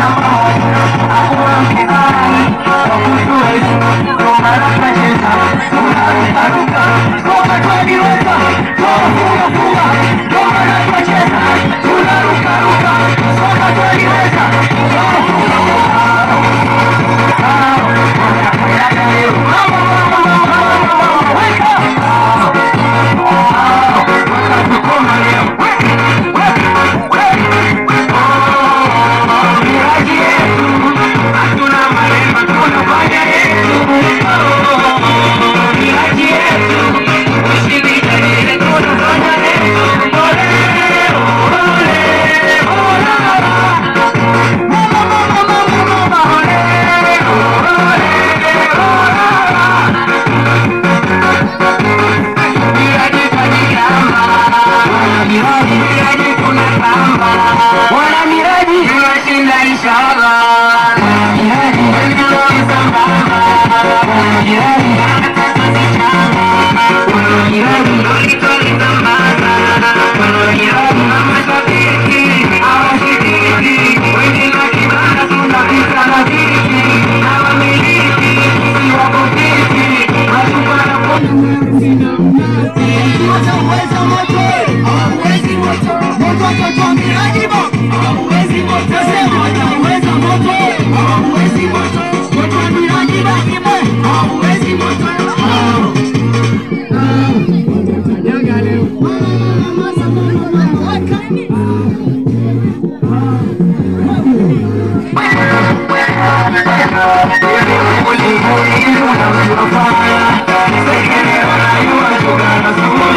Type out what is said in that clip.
I'm Lisa. Thank you.